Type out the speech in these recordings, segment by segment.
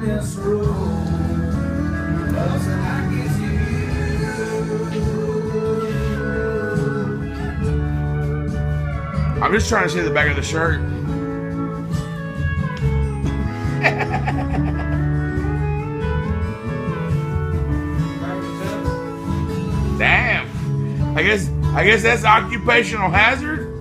this road. I guess you. I'm just trying to see the back of the shirt. Damn. I guess I guess that's occupational hazard.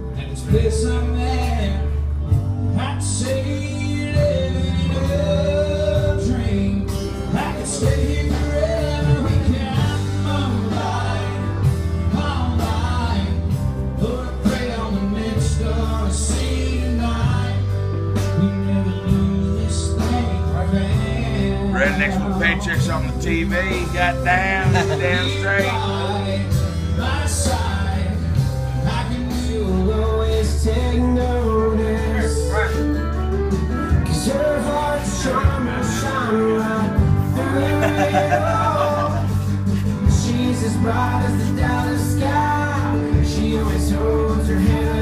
Rednecks with paychecks on the TV, got down, down straight. She's as bright as the Dallas sky. She always holds her head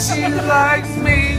she likes me.